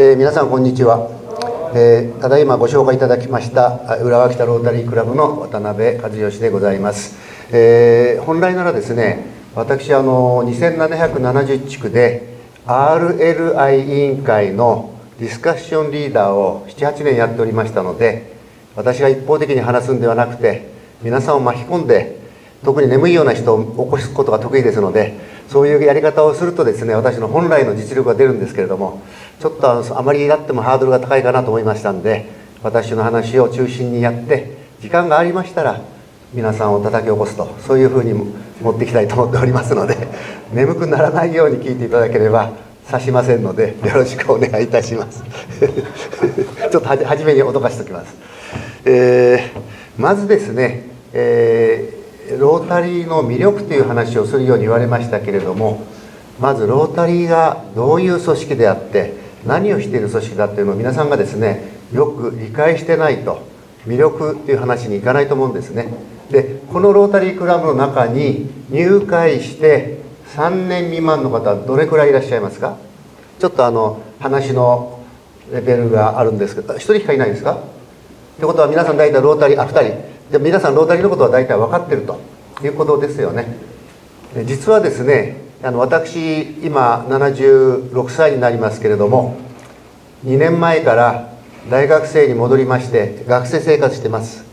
えー、皆さんこんにちは、えー、ただいまご紹介いただきました浦和北ロータリークラブの渡辺和義でございます、えー、本来ならですね私あの2770地区で RLI 委員会のディスカッションリーダーを78年やっておりましたので私が一方的に話すんではなくて皆さんを巻き込んで特に眠いような人を起こすことが得意ですのでそういうやり方をするとですね私の本来の実力が出るんですけれどもちょっとあのあまりやってもハードルが高いかなと思いましたんで私の話を中心にやって時間がありましたら皆さんを叩き起こすとそういうふうに持っていきたいと思っておりますので 眠くならないように聞いていただければ指しませんのでよろしくお願いいたします。ちょっとはじめに脅かしておきます、えー、まずですね、えー、ロータリーの魅力という話をするように言われましたけれどもまずロータリーがどういう組織であって何をしている組織だっていうのを皆さんがですねよく理解してないと魅力っていう話にいかないと思うんですね。でこのロータリークラブの中に入会して3年未満の方はどれくらいいらっしゃいますか？ちょっとあの話のレベルがあるんですけど1人しかいないですか？ってことは皆さん大体ロータリーあ2人。で皆さんロータリーのことは大体分かってるということですよね。実はですねあの私今76歳になりますけれども2年前から大学生に戻りまして学生生活してます。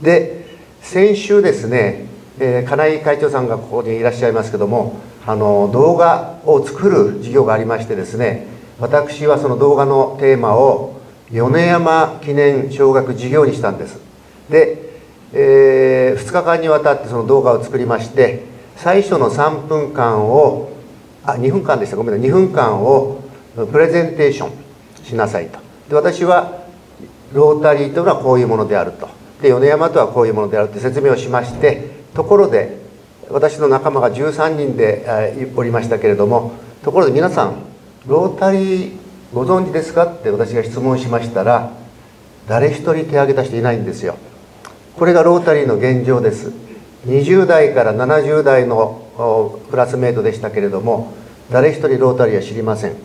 で先週ですね、えー、金井会長さんがここにいらっしゃいますけどもあの動画を作る事業がありましてですね私はその動画のテーマを米山記念小学事業にしたんです。で、えー、2日間にわたってその動画を作りまして最初の3分間をあ2分間でした。ごめんなさい。2分間をプレゼンテーションしなさいと。で私はロータリーというのはこういうものであると。で米山とはこういうものであるって説明をしましてところで私の仲間が13人でおりましたけれどもところで皆さんロータリーご存知ですか？って私が質問しましたら誰一人手挙げた人いないんですよ。これがロータリーの現状です。20代から70代のクラスメートでしたけれども誰一人ロータリーは知りません。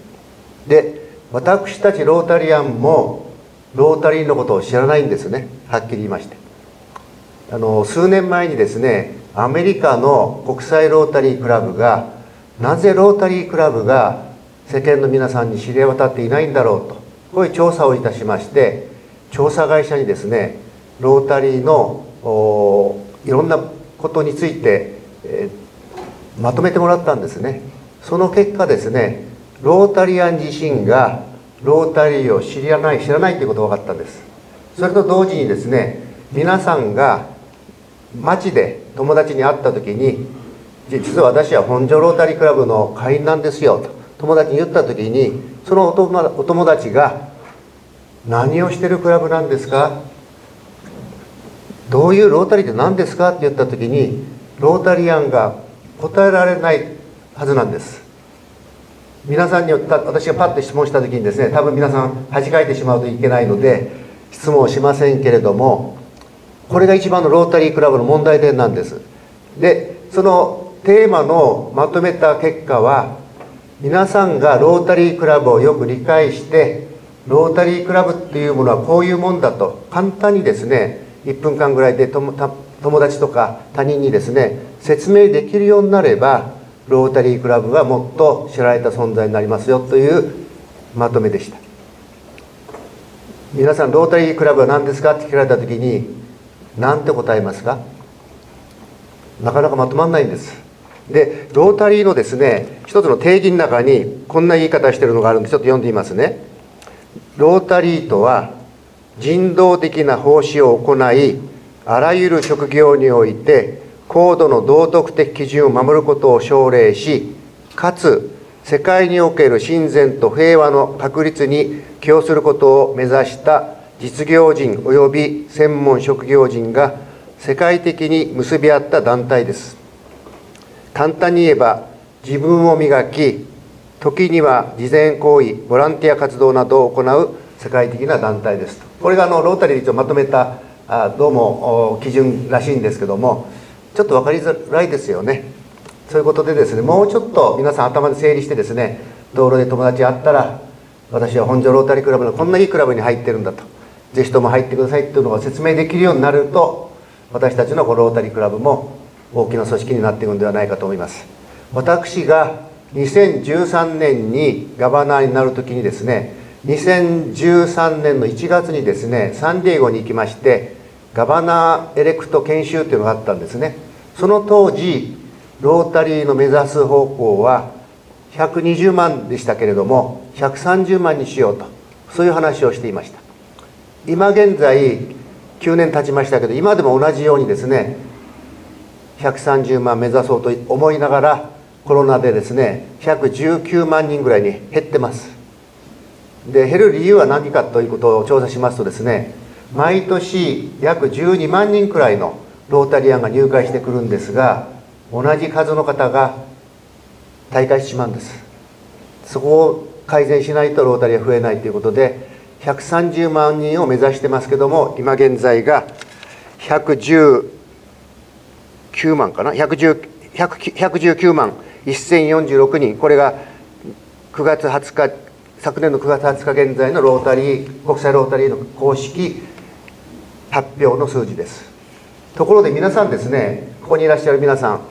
で私たちロータリアンもロータリーのことを知らないんですね。はっきり言いまして。あの数年前にですねアメリカの国際ロータリークラブがなぜロータリークラブが世間の皆さんに知れ渡っていないんだろうとこういう調査をいたしまして調査会社にですねロータリーのいろんなことについて、えー、まとめてもらったんですね。その結果ですねロータリアン自身がロータリーを知らない知らないということが分かったんです。それと同時にですね皆さんが街で友達に会った時に実は私は本庄ロータリークラブの会員なんですよと友達に言った時にそのお友達が何をしてるクラブなんですか？どういうロータリーって何ですかって言った時にロータリアンが答えられないはずなんです。皆さんによって私がパッと質問した時にですね多分皆さん恥かいてしまうといけないので質問をしませんけれどもこれが一番のロータリークラブの問題点なんです。でそのテーマのまとめた結果は皆さんがロータリークラブをよく理解してロータリークラブっていうものはこういうもんだと簡単にですね1分間ぐらいで友達とか他人にですね説明できるようになればロータリークラブがもっと知られた存在になりますよというまとめでした。皆さんロータリークラブは何ですかって聞かれた時に何て答えますか？なかなかまとまらないんです。でロータリーのですね一つの定義の中にこんな言い方してるのがあるんでちょっと読んでみますね。ロータリーとは人道的な奉仕を行いあらゆる職業において高度の道徳的基準を守ることを奨励しかつ世界における親善と平和の確立に寄与することを目指した実業人及び専門職業人が世界的に結び合った団体です。簡単に言えば自分を磨き時には慈善行為ボランティア活動などを行う世界的な団体です。とこれがあのロータリー一応まとめたあどうも基準らしいんですけどもちょっと分かりづらいですよね。そういうことでですねもうちょっと皆さん頭で整理してですね道路で友達会ったら私は本庄ロータリークラブのこんないいクラブに入ってるんだとぜひとも入ってくださいっていうのが説明できるようになると私たちのこのロータリークラブも大きな組織になっていくんではないかと思います。私が2013年にガバナーになる時にですね2013年の1月にですねサンディエゴに行きましてガバナーエレクト研修っていうのがあったんですね。その当時ロータリーの目指す方向は120万でしたけれども130万にしようとそういう話をしていました。今現在9年経ちましたけど今でも同じようにですね130万目指そうと思いながらコロナでですね119万人ぐらいに減ってます。で減る理由は何かということを調査しますとですね毎年約12万人くらいのロータリアンが入会してくるんですが同じ数の方が退会してしまうんです。そこを改善しないとロータリーは増えないということで130万人を目指してますけども今現在が119万かな？119万1046人。これが9月20日昨年の9月20日現在のロータリー国際ロータリーの公式発表の数字です。ところで皆さんですねここにいらっしゃる皆さん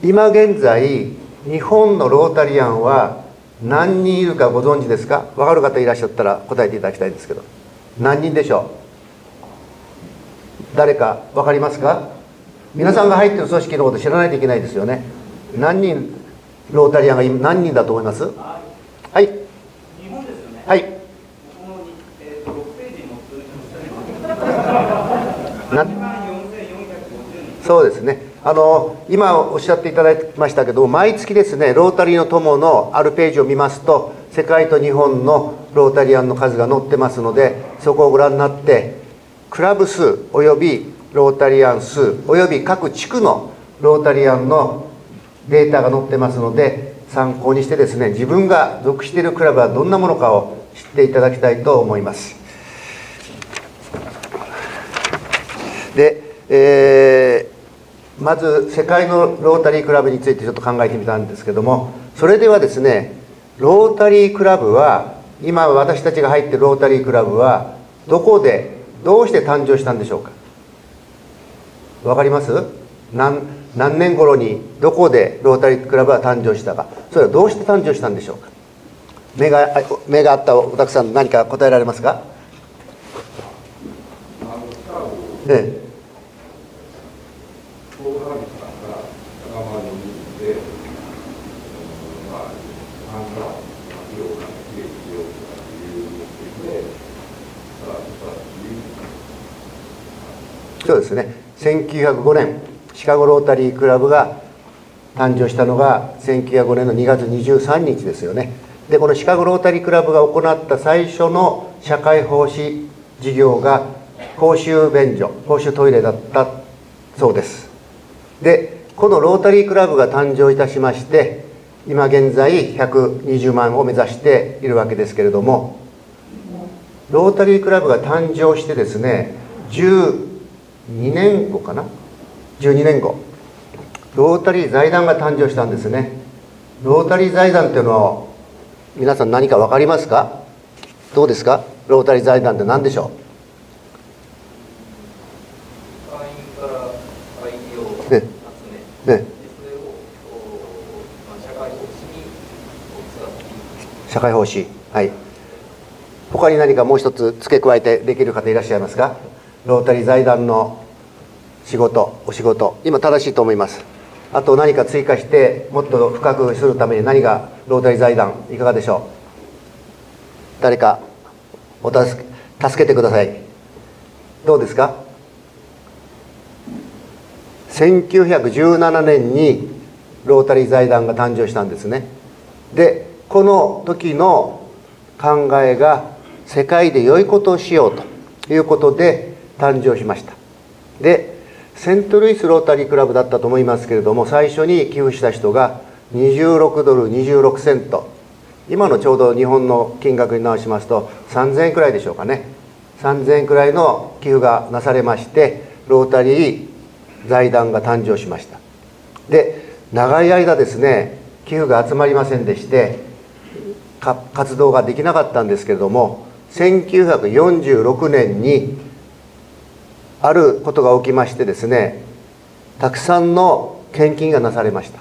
今現在日本のロータリアンは何人いるかご存知ですか？分かる方いらっしゃったら答えていただきたいんですけど何人でしょう？誰か分かりますか？皆さんが入ってる組織のこと知らないといけないですよね。何人ロータリアンが今何人だと思います？はい、なそうですね。あの今おっしゃっていただきましたけど毎月ですねロータリーの友のあるページを見ますと世界と日本のロータリアンの数が載ってますのでそこをご覧になってクラブ数およびロータリアン数および各地区のロータリアンのデータが載ってますので参考にしてですね自分が属しているクラブはどんなものかを知っていただきたいと思います。で、えーまず世界のロータリークラブについてちょっと考えてみたんですけどもそれではですねロータリークラブは今私たちが入っているロータリークラブはどこでどうして誕生したんでしょうか。わかります？何何年頃にどこでロータリークラブは誕生したか。それはどうして誕生したんでしょうか。目が目があったおたくさん何か答えられますか？ええ。そうですね。1905年シカゴロータリークラブが誕生したのが1905年の2月23日ですよね。でこのシカゴロータリークラブが行った最初の社会奉仕事業が公衆便所公衆トイレだったそうです。でこのロータリークラブが誕生いたしまして今現在120万を目指しているわけですけれどもロータリークラブが誕生してですね12年後かな？12年後ロータリー財団が誕生したんですね。ロータリー財団っていうのは皆さん何か分かりますか？どうですか？ロータリー財団って何でしょう？ねでそれをおまあ社会奉仕に使っていく社会奉仕。はい。他に何かもう一つ付け加えてできる方いらっしゃいますか？ロータリー財団の仕事お仕事。今正しいと思います。あと何か追加してもっと深くするために何がロータリー財団いかがでしょう？誰かお助け助けてください。どうですか？1917年にロータリー財団が誕生したんですね。でこの時の考えが世界で良いことをしようということで誕生しました。でセントルイスロータリークラブだったと思いますけれども最初に寄付した人が26ドル26セント。今のちょうど日本の金額に直しますと3000円くらいでしょうかね。3000円くらいの寄付がなされましてロータリー財団が誕生しました。で長い間ですね寄付が集まりませんでして活動ができなかったんですけれども1946年にあることが起きましてですねたくさんの献金がなされました。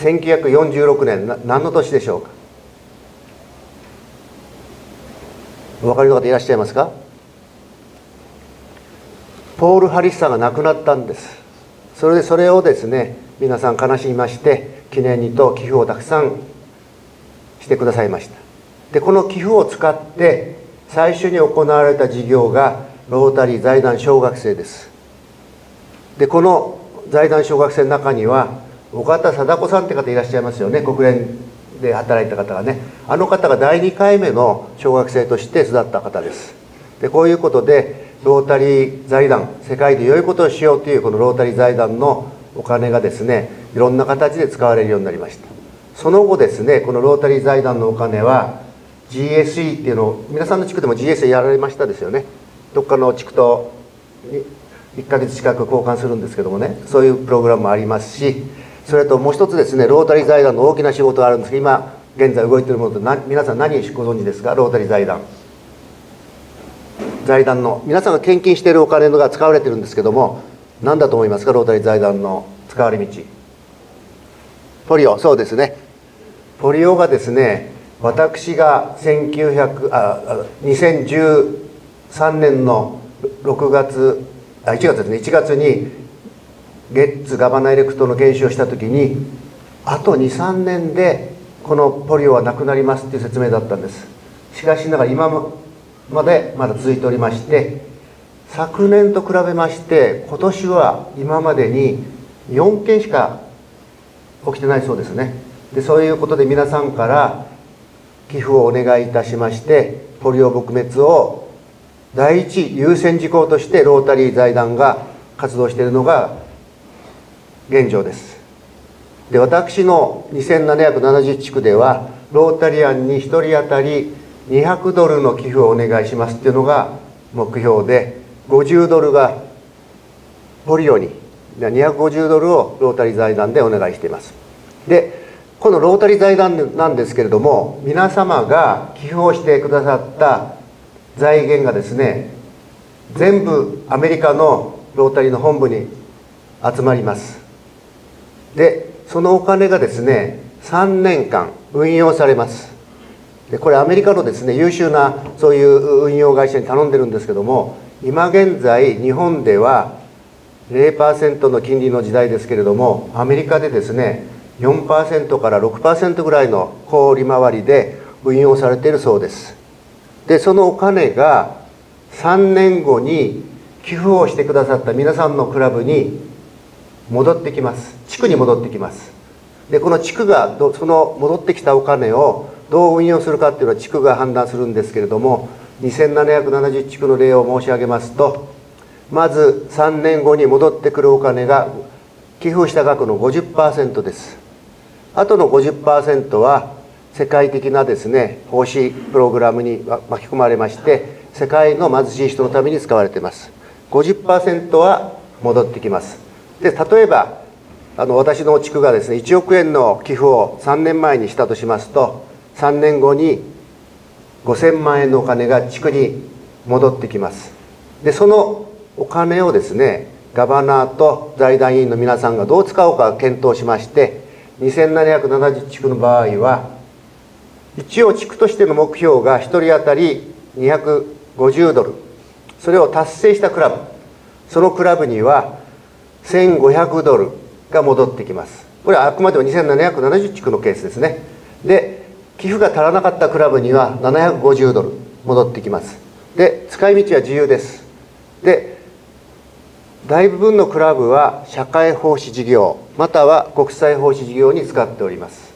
1946年何の年でしょうか？お分かりの方いらっしゃいますか？ポール・ハリスさんが亡くなったんです。それでそれをですね皆さん悲しみまして記念にと寄付をたくさんしてくださいました。でこの寄付を使って最初に行われた事業がロータリー財団小学生です。でこの財団小学生の中には岡田貞子さんって方いらっしゃいますよね。国連で働いた方がね。あの方が第2回目の小学生として育った方です。でこういうことでロータリー財団世界で良いことをしようというこのロータリー財団のお金がですねいろんな形で使われるようになりました。その後ですねこのロータリー財団のお金は GSE っていうのを皆さんの地区でも GSE やられましたですよね。どっかの地区と1ヶ月近く交換するんですけどもね。そういうプログラムもありますしそれともう一つですねロータリー財団の大きな仕事があるんですけど今現在動いてるものと皆さん何ご存知ですか？ロータリー財団。財団の皆さんが献金しているお金が使われてるんですけども何だと思いますか？ロータリー財団の使われ道。ポリオ。そうですね。ポリオがですね私が1900あ2013年の6月あ1月ですね。1月にゲッツガバナエレクトの研修をした時にあと23年でこのポリオはなくなりますっていう説明だったんです。しかしながら今までまだ続いておりまして昨年と比べまして今年は今までに4件しか起きてないそうですね。でそういうことで皆さんから寄付をお願いいたしましてポリオ撲滅を第一優先事項としてロータリー財団が活動しているのが現状です。で私の2770地区ではロータリアンに1人当たり200ドルの寄付をお願いしますっていうのが目標で50ドルがポリオに250ドルをロータリー財団でお願いしています。でこのロータリー財団なんですけれども皆様が寄付をしてくださった財源がですね全部アメリカのロータリーの本部に集まります。でそのお金がですね3年間運用されます。でこれアメリカのですね優秀なそういう運用会社に頼んでるんですけども今現在日本では0%の金利の時代ですけれどもアメリカでですね4%から6%ぐらいの高利回りで運用されているそうです。でそのお金が3年後に寄付をしてくださった皆さんのクラブに戻ってきます。地区に戻ってきます。でこの地区がその戻ってきたお金をどう運用するかっていうのは地区が判断するんですけれども2770地区の例を申し上げますとまず3年後に戻ってくるお金が寄付した額の50%です。あとの50%は世界的なですね奉仕プログラムに巻き込まれまして世界の貧しい人のために使われています。50%は戻ってきます。で例えばあの私の地区がですね1億円の寄付を3年前にしたとしますと3年後に5000万円のお金が地区に戻ってきます。でそのお金をですねガバナーと財団委員の皆さんがどう使おうか検討しまして2770地区の場合は一応地区としての目標が1人当たり250ドル。それを達成したクラブ。そのクラブには1500ドルが戻ってきます。これはあくまでも2770地区のケースですね。で寄付が足らなかったクラブには750ドル戻ってきます。で使い道は自由です。で大部分のクラブは社会奉仕事業または国際奉仕事業に使っております。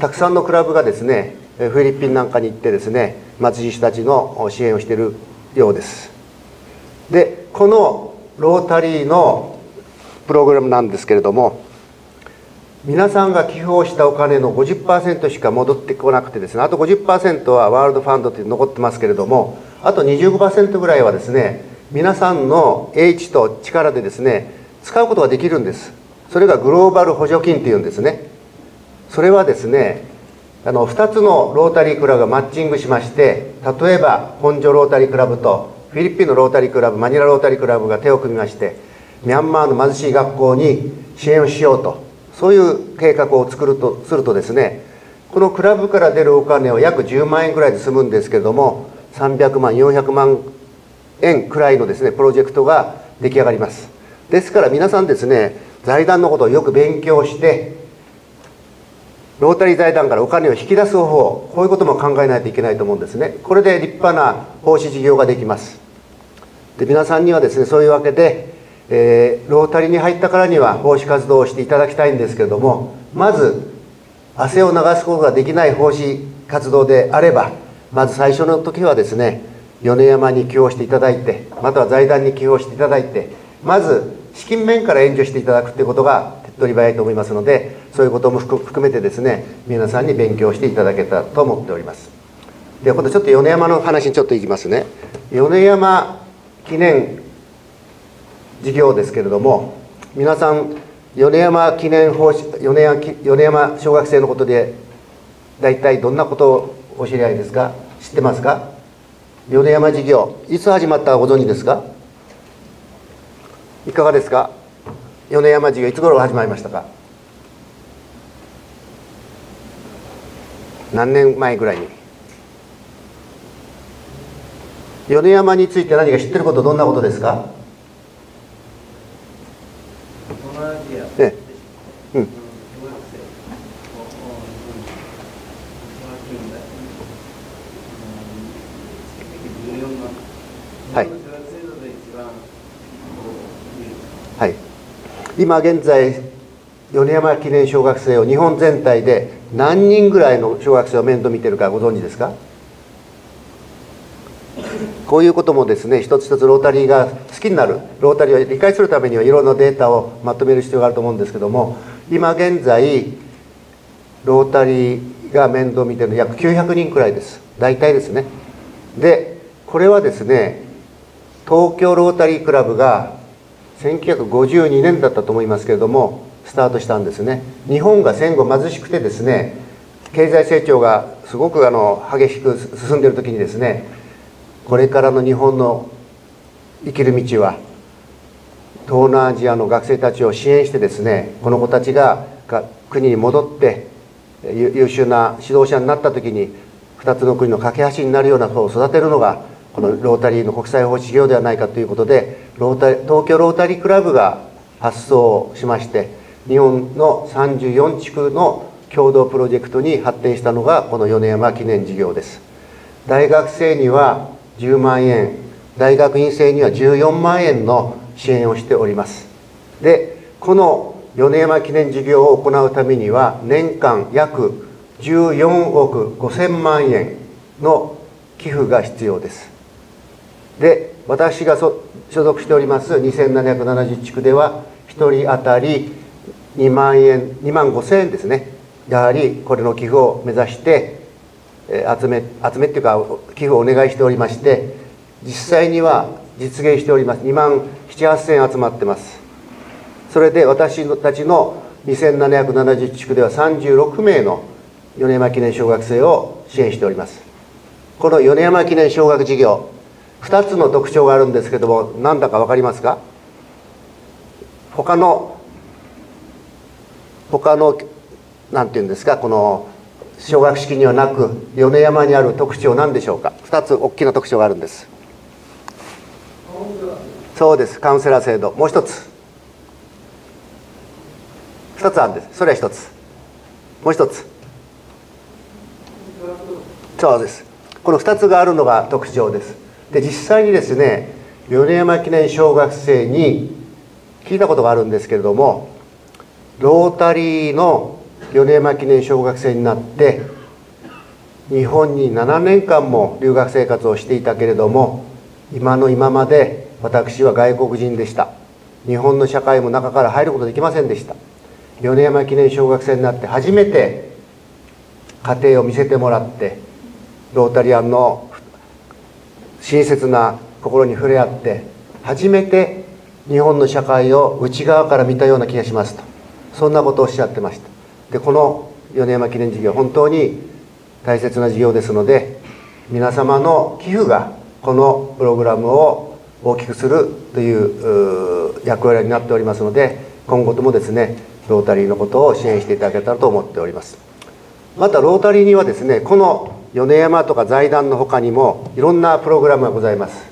たくさんのクラブがですねフィリピンなんかに行ってですね貧しい人たちの支援をしているようです。でこのロータリーのプログラムなんですけれども皆さんが寄付をしたお金の50%しか戻ってこなくてですねあと50%はワールドファンドって残ってますけれどもあと25%ぐらいはですね皆さんの英知と力でですね使うことができるんです。それがグローバル補助金っていうんですね。それはですねあの2つのロータリークラブがマッチングしまして例えば本所ロータリークラブとフィリピンのロータリークラブマニラロータリークラブが手を組みましてミャンマーの貧しい学校に支援をしようとそういう計画を作るとするとですねこのクラブから出るお金は約10万円ぐらいで済むんですけれども300万400万円くらいのですねプロジェクトが出来上がります。ですから皆さんですね財団のことをよく勉強してロータリー財団からお金を引き出す方法こういうことも考えないといけないと思うんですね。これで立派な奉仕事業ができます。で皆さんにはですねそういうわけで、えー、ロータリーに入ったからには奉仕活動をしていただきたいんですけれどもまず汗を流すことができない奉仕活動であればまず最初の時はですね米山に寄付をしていただいてまたは財団に寄付をしていただいてまず資金面から援助していただくということが手っ取り早いと思いますのでそういうことも含めてですね皆さんに勉強していただけたと思っております。で今度ちょっと米山の話にちょっといきますね。米山記念事業ですけれども皆さん米山記念法米山米山小学生のことで大体どんなことをお知り合いですか？知ってますか？米山事業いつ始まったご存知ですか？いかがですか？米山事業いつ頃始まりましたか？何年前ぐらいに？米山について何か知ってることどんなことですかええうんはい。はい。今現在米山記念小学生を日本全体で何人ぐらいの小学生を面倒見てるかご存知ですか？こういうこともですね一つ一つロータリーが好きになる。ロータリーを理解するためにはいろんなデータをまとめる必要があると思うんですけども今現在ロータリーが面倒見てるの約900人くらいです。大体ですね。でこれはですね東京ロータリークラブが1952年だったと思いますけれどもスタートしたんですね。日本が戦後貧しくてですね経済成長がすごくあの激しく進んでいる時にですねこれからの日本の生きる道は東南アジアの学生たちを支援してですねこの子たちが国に戻って優秀な指導者になった時に2つの国の架け橋になるような子を育てるのがこのロータリーの国際法事業ではないかということでロータ東京ロータリークラブが発想しまして日本の34地区の共同プロジェクトに発展したのがこの米山記念事業です。大学生には10万円大学院生には14万円の支援をしております。でこの米山記念事業を行うためには年間約14億5000万円の寄付が必要です。で私が所属しております2770地区では1人当たり2万円2万5千円ですね。やはりこれの寄付を目指して集め集めっていうか寄付をお願いしておりまして実際には実現しております。2万78000円集まってます。それで私たちの2770地区では36名の米山記念小学生を支援しております。この米山記念小学事業2つの特徴があるんですけども何だか分かりますか？他の他の何て言うんですか？この小学式にはなく米山にある特徴何でしょうか？2つ大きな特徴があるんです。そうです。カウンセラー制度。もう一つ。2つあるんです。それは1つ。もう1つ。そうです。この2つがあるのが特徴です。で実際にですね米山記念小学生に聞いたことがあるんですけれどもロータリーの米山記念小学生になって日本に7年間も留学生活をしていたけれども今の今まで私は外国人でした。日本の社会も中から入ることできませんでした。米山記念小学生になって初めて家庭を見せてもらってロータリアンの親切な心に触れ合って初めて日本の社会を内側から見たような気がしますと。そんなことをおっしゃってました。でこの米山記念事業本当に大切な事業ですので皆様の寄付がこのプログラムを大きくするという役割になっておりますので今後ともですねロータリーのことを支援していただけたらと思っております。またロータリーにはですねこの米山とか財団のほかにもいろんなプログラムがございます。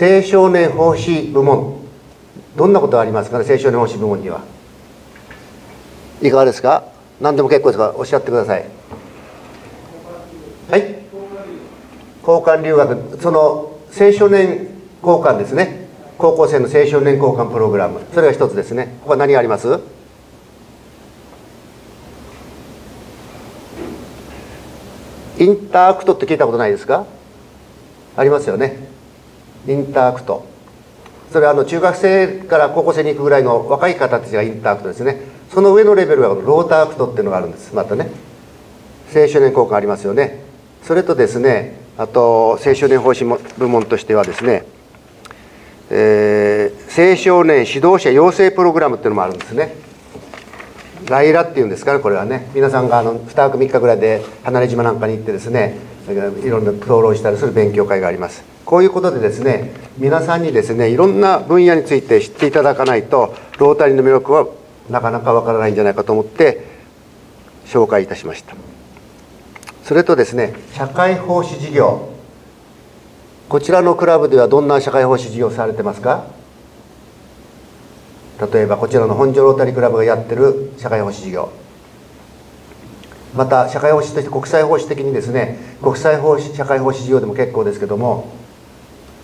青少年奉仕部門。どんなことがありますかね青少年奉仕部門には。いかがですか？何でも結構ですからおっしゃってください。はい。交換留学。その青少年交換ですね。高校生の青少年交換プログラム。それが一つですね。他何があります？インタークトって聞いたことないですか？ありますよね。インタークト。それはあの中学生から高校生に行くぐらいの若い方たちがインタークトですね。その上のレベルはロータークトっていうのがあるんです。またね。青少年交換ありますよね。それとですねあと青少年奉仕部門としてはですね、えー、青少年指導者養成プログラムっていうのもあるんですね。ライラっていうんですかねこれはね。皆さんがあの2泊3日ぐらいで離れ島なんかに行ってですねいろんな討論したりする勉強会があります。こういうことでですね皆さんにですねいろんな分野について知っていただかないとロータリーの魅力はなかなかわからないんじゃないかと思って紹介いたしました。それとですね社会奉仕事業。こちらのクラブではどんな社会奉仕事業されてますか？例えばこちらの本庄ロータリークラブがやってる社会奉仕事業。また社会奉仕として国際奉仕的にですね国際奉仕社会奉仕事業でも結構ですけども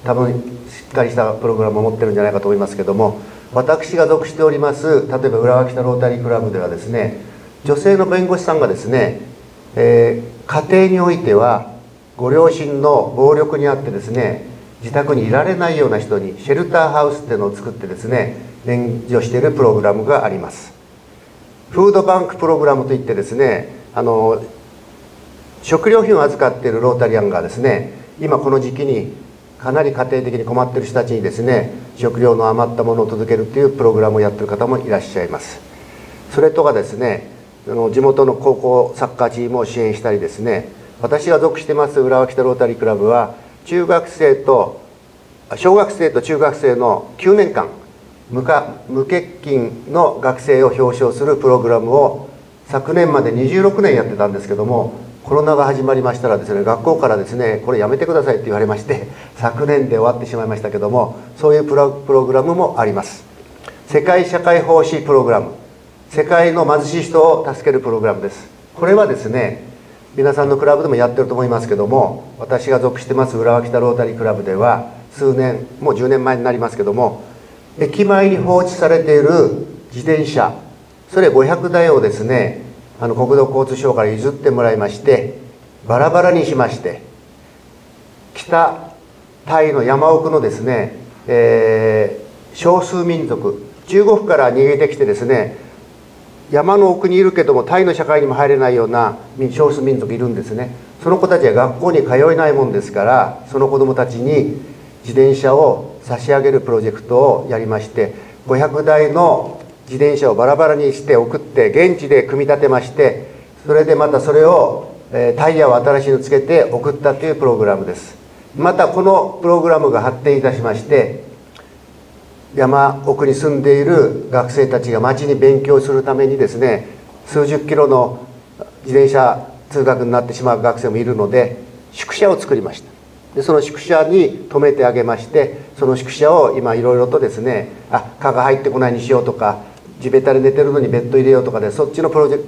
多分しっかりしたプログラムを持ってるんじゃないかと思いますけども私が属しております例えば浦和北ロータリークラブではですね女性の弁護士さんがですね、えー、家庭においてはご両親の暴力にあってですね自宅にいられないような人にシェルターハウスっていうのを作ってですね援助しているプログラムがあります。フードバンクプログラムといってですねあの食料品を預かっているロータリアンがですね今この時期にかなり家庭的に困っている人たちにですね食料の余ったものを届けるというプログラムをやってる方もいらっしゃいます。それとかですねあの地元の高校サッカーチームを支援したりですね私が属してます浦和北ロータリークラブは中学生と小学生と中学生の9年間無欠勤の学生を表彰するプログラムを昨年まで26年やってたんですけどもコロナが始まりましたらですね学校からですねこれやめてくださいって言われまして昨年で終わってしまいましたけどもそういうプロプログラムもあります。世界社会奉仕プログラム。世界の貧しい人を助けるプログラムです。これはですね皆さんのクラブでもやってると思いますけども私が属してます浦和北ロータリークラブでは数年もう10年前になりますけども駅前に放置されている自転車それ500台をですねあの国土交通省から譲ってもらいましてバラバラにしまして北タイの山奥のですね、えー、少数民族中国から逃げてきてですね山の奥にいるけどもタイの社会にも入れないような少数民族いるんですね。その子たちは学校に通えないもんですからその子どもたちに自転車を差し上げるプロジェクトをやりまして500台の自転車をバラバラにして送って現地で組み立てましてそれでまたそれをタイヤを新しいのつけて送ったというプログラムです。またこのプログラムが発展いたしまして山奥に住んでいる学生たちが町に勉強するためにですね数十キロの自転車通学になってしまう学生もいるので宿舎を作りました。でその宿舎に止めてあげましてその宿舎を今いろいろとですねあ蚊が入ってこないにしようとか地べたで寝てるのにベッド入れようとかでそっちのプロジェク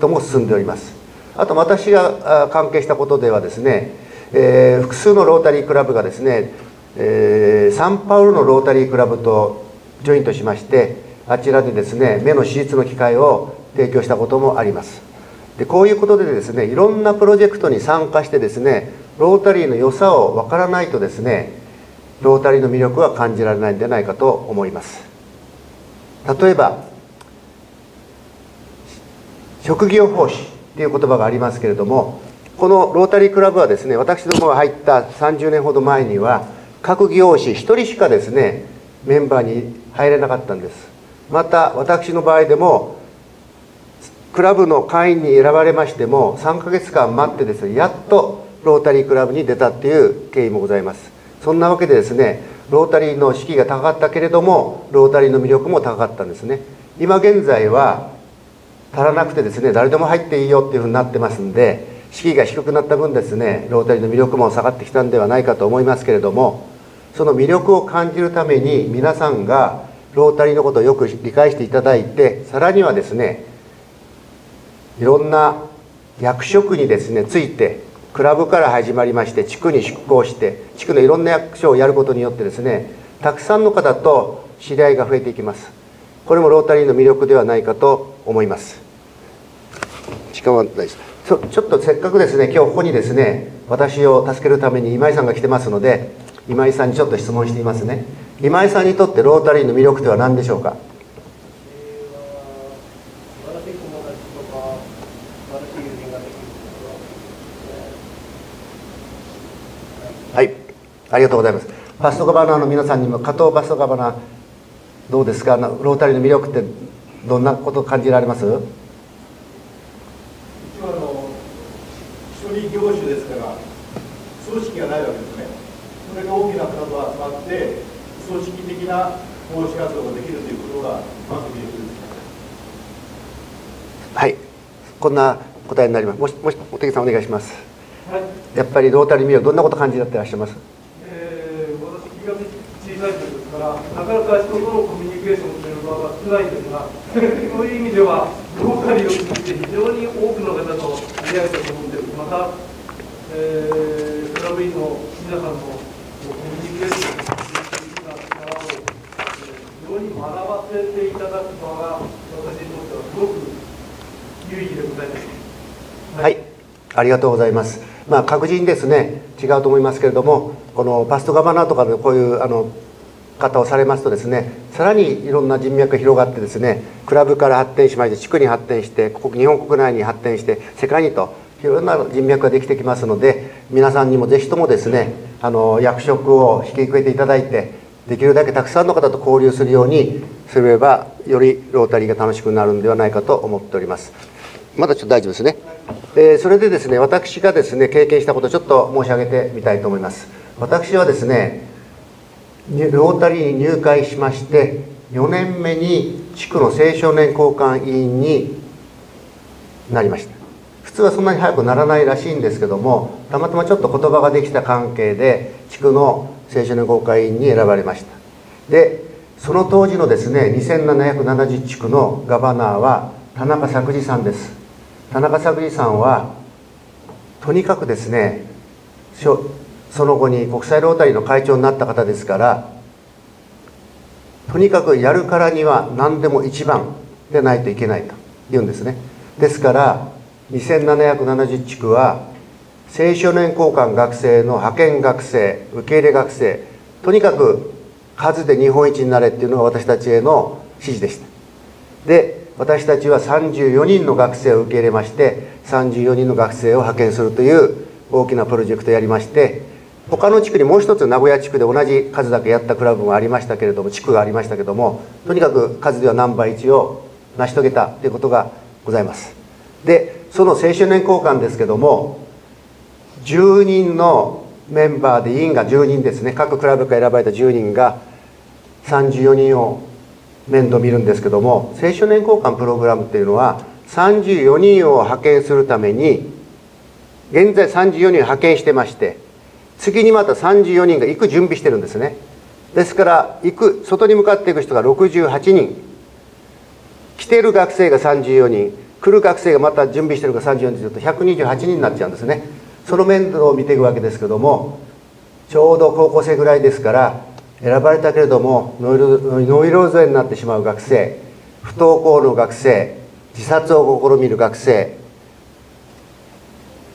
トも進んでおります。あと私が関係したことではですね、えー、複数のロータリークラブがですね、えー、サンパウロのロータリークラブとジョイントしましてあちらでですね目の手術の機会を提供したこともあります。でこういうことでですねいろんなプロジェクトに参加してですねロータリーの良さを分からないとですねロータリーの魅力は感じられないんじゃないかと思います。例えば職業奉仕っていう言葉がありますけれどもこのロータリークラブはですね私どもが入った30年ほど前には各業種1人しかですねメンバーに入れなかったんです。また私の場合でもクラブの会員に選ばれましても3ヶ月間待ってですねやっとロータリークラブに出たっていう経緯もございます。そんなわけでですねロータリーの士気が高かったけれどもロータリーの魅力も高かったんですね。今現在は足らなくてですね誰でも入っていいよっていうふうになってますんで士気が低くなった分ですねロータリーの魅力も下がってきたんではないかと思いますけれどもその魅力を感じるために皆さんがロータリーのことをよく理解していただいてさらにはですねいろんな役職にですねついてクラブから始まりまして地区に出向して地区のいろんな役所をやることによってですねたくさんの方と知り合いが増えていきます。これもロータリーの魅力ではないかと思います。時間はないです。ちょちょっとせっかくですね今日ここにですね私を助けるために今井さんが来てますので今井さんにちょっと質問していますね。今井さんにとってロータリーの魅力とは何でしょうか素晴らしい友達とか、素晴らしい友人ができるはい、ありがとうございます。ファストガバナーの皆さんにも加藤ファストガバナーどうですか？ロータリーの魅力ってどんなことを感じられます？一応あの一人業種ですから組織がないわけですねそれが大きな集まって組織的な奉仕活動ができるということがまず魅力ですはい、こんな答えになります。もしもしお手さんお願いします。はい、やっぱりロータリー魅力どんなこと感じらってらっしゃいます？がなかなか人とのコミュニケーションという場が少ないんですが そういう意味ではロータリーを通じて非常に多くの方と出会えたと思ってるまた、えー、クラブ員の皆さんのコミュニケーション的な力を、非常に学ばせていただく場が私にとってはすごく有意義でございます。はい、ありがとうございます。まあ確実にですね違うと思いますけれども、このパストガバナーとかのこういうあの方をされますとですね、さらにいろんな人脈が広がってですね、クラブから発展しまして地区に発展して、日本国内に発展して世界にといろんな人脈ができてきますので、皆さんにもぜひともですね、あの役職を引き受けていただいて。できるだけたくさんの方と交流するようにすればよりロータリーが楽しくなるんではないかと思っておりますまだちょっと大丈夫ですね、えそれでですね私がですね経験したことをちょっと申し上げてみたいと思います私はですねロータリーに入会しまして4年目に地区の青少年交換委員になりました。普通はそんなに早くならないらしいんですけどもたまたまちょっと言葉ができた関係で地区の青少年交換委員に選ばれました。でその当時のですね2770地区のガバナーは田中作治さんです。田中作治さんはとにかくですねその後に国際ロータリーの会長になった方ですからとにかくやるからには何でも一番でないといけないと言うんですね。ですから2770地区は青少年交換学生の派遣学生受け入れ学生とにかく数で日本一になれっていうのが私たちへの指示でした。で私たちは34人の学生を受け入れまして34人の学生を派遣するという大きなプロジェクトをやりまして他の地区にもう一つ名古屋地区で同じ数だけやったクラブもありましたけれども地区がありましたけれどもとにかく数ではナンバー1を成し遂げたということがございます。でその青少年交換ですけども10人のメンバーで委員が10人ですね。各クラブから選ばれた10人が34人を面倒見るんですけども青少年交換プログラムっていうのは34人を派遣するために現在34人派遣してまして次にまた34人が行く準備してるんですね。ですから行く外に向かっていく人が68人。来てる学生が34人。来る学生がまた準備してるが34人というと128人になっちゃうんですね。その面倒を見ていくわけですけどもちょうど高校生ぐらいですから選ばれたけれどもノイローゼになってしまう学生不登校の学生自殺を試みる学生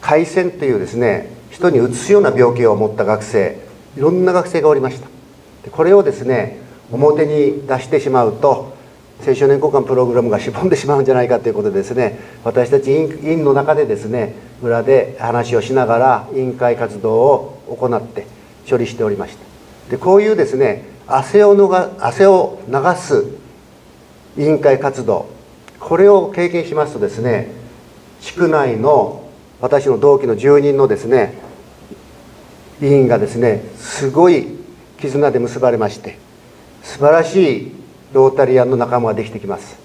海鮮というですね人にうつすような病気を持った学生いろんな学生がおりました。でこれをですね表に出してしまうと青少年交換プログラムがしぼんでしまうんじゃないかということでですね私たち委員委員の中でですね裏で話をしながら委員会活動を行って処理しておりました。でこういうですね汗をのが汗を流す委員会活動これを経験しますとですね地区内の私の同期の住人のですね委員がですねすごい絆で結ばれまして素晴らしいロータリアンの仲間ができてきます。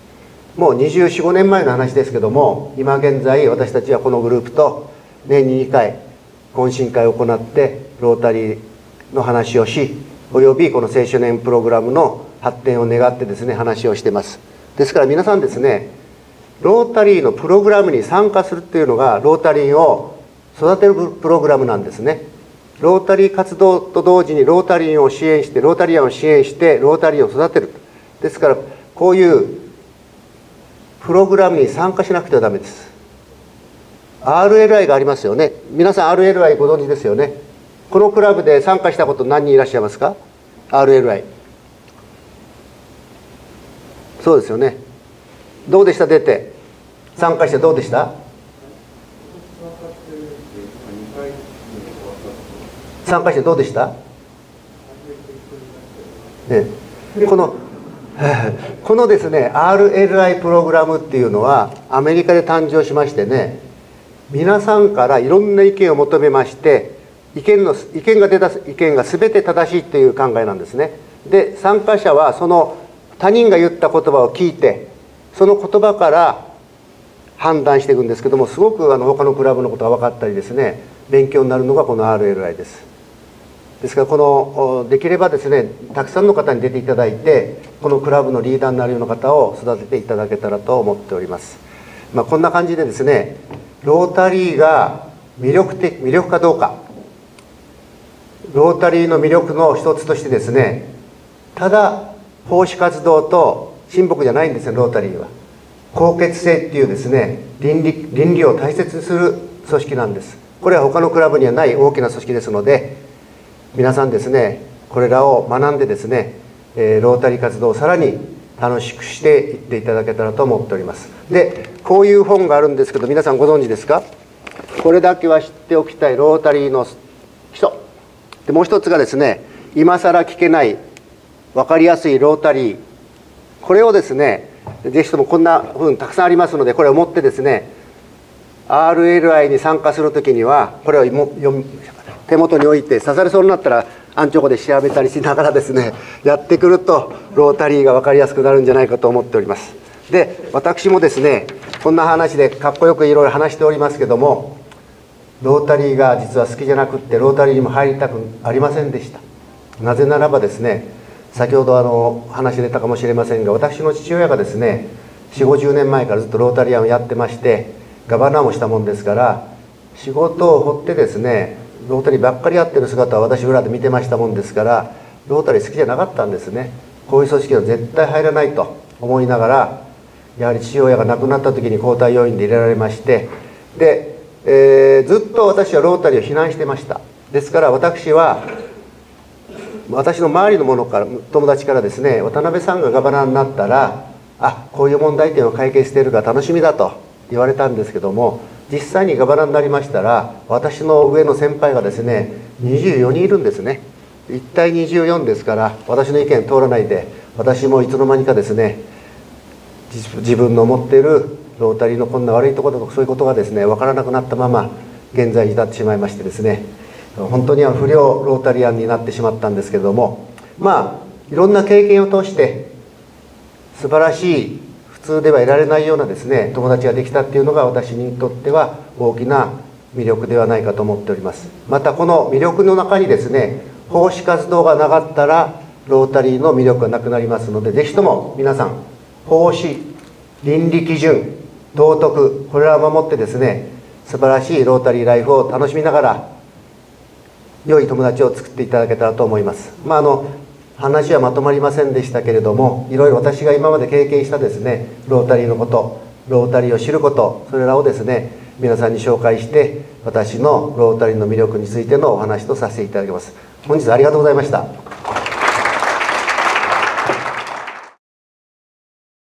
もう245年前の話ですけども今現在私たちはこのグループと年に2回懇親会を行ってロータリーの話をしおよびこの青少年プログラムの発展を願ってですね話をしてます。ですから皆さんですねロータリーのプログラムに参加するっていうのがロータリーを育てるプログラムなんですね。ロータリー活動と同時にロータリーを支援してロータリアンを支援してロータリーを育てる。ですからこういうプログラムに参加しなくてはダメです。RLI がありますよね。皆さん RLI ご存知ですよね。このクラブで参加したこと何人いらっしゃいますか？RLI そうですよね。どうでした？出て。参加してどうでした？参加してどうでした？ね。この このですね RLI プログラムっていうのはアメリカで誕生しましてね皆さんからいろんな意見を求めまして意見の意見が出た意見が全て正しいという考えなんですね。で参加者はその他人が言った言葉を聞いてその言葉から判断していくんですけどもすごくあの他のクラブのことが分かったりですね勉強になるのがこの RLI です。ですからこのできればですねたくさんの方に出ていただいてこのクラブのリーダーになるような方を育てていただけたらと思っております、まあ、こんな感じでですねロータリーが魅力的魅力かどうか。ロータリーの魅力の一つとしてですねただ奉仕活動と親睦じゃないんですよロータリーは。高潔性っていうですね倫理倫理を大切にする組織なんです。これは他のクラブにはない大きな組織ですので皆さんですねこれらを学んでですね、えー、ロータリー活動をさらに楽しくしていっていただけたらと思っております。でこういう本があるんですけど皆さんご存知ですか？これだけは知っておきたいロータリーの人。でもう一つがですね今更聞けない分かりやすいロータリー。これをですねぜひともこんなふうにたくさんありますのでこれを持ってですね RLI に参加する時にはこれを読み手元に置いて刺されそうになったらアンチョコで調べたりしながらですね やってくるとロータリーが分かりやすくなるんじゃないかと思っております。で私もですねこんな話でかっこよくいろいろ話しておりますけどもロータリーが実は好きじゃなくってロータリーにも入りたくありませんでした。なぜならばですね先ほどあの話出たかもしれませんが私の父親がですね4 5 0年前からずっとロータリアンをやってましてガバナーもしたもんですから仕事を掘ってですねロータリーばっかりやってる姿は私裏で見てましたもんですからロータリー好きじゃなかったんですね。こういう組織は絶対入らないと思いながらやはり父親が亡くなった時に交代要員で入れられましてで、えー、ずっと私はロータリーを非難してました。ですから私は私の周りの者から友達からですね渡辺さんがガバナになったらあこういう問題点を解決しているから楽しみだと言われたんですけども実際にガバナになりましたら私の上の先輩がですね24人いるんですね。1対24ですから私の意見通らないで私もいつの間にかですね自分の持っているロータリーのこんな悪いところとかそういうことがですね分からなくなったまま現在に至ってしまいましてですね本当には不良ロータリアンになってしまったんですけれどもまあいろんな経験を通して素晴らしい通ではいられないようなですね友達ができたっていうのが私にとっては大きな魅力ではないかと思っておりますまたこの魅力の中にですね奉仕活動がなかったらロータリーの魅力がなくなりますので是非とも皆さん奉仕倫理基準道徳これらを守ってですね素晴らしいロータリーライフを楽しみながら良い友達を作っていただけたらと思います。まあ、あの話はまとまりませんでしたけれどもいろいろ私が今まで経験したですねロータリーのことロータリーを知ることそれらをですね皆さんに紹介して私のロータリーの魅力についてのお話とさせていただきます。本日ありがとうございました。